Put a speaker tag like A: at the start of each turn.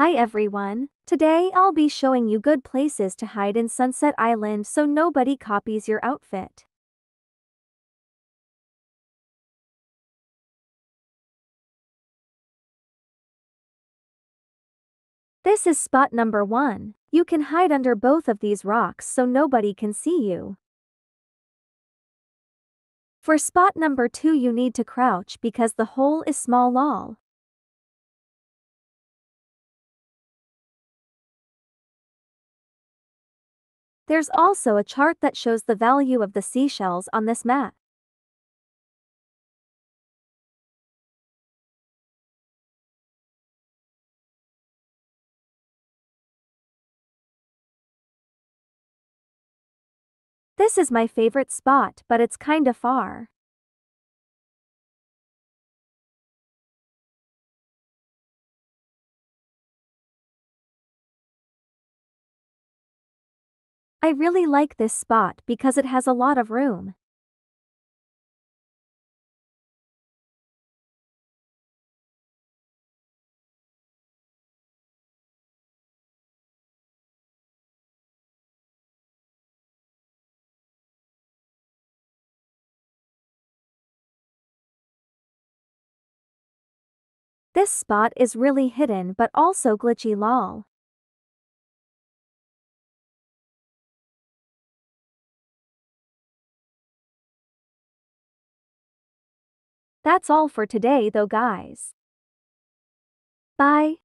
A: Hi everyone. Today I'll be showing you good places to hide in Sunset Island so nobody copies your outfit. This is spot number 1. You can hide under both of these rocks so nobody can see you. For spot number 2 you need to crouch because the hole is small lol. There's also a chart that shows the value of the seashells on this map. This is my favorite spot but it's kinda far. I really like this spot because it has a lot of room. This spot is really hidden but also glitchy lol. That's all for today though guys. Bye.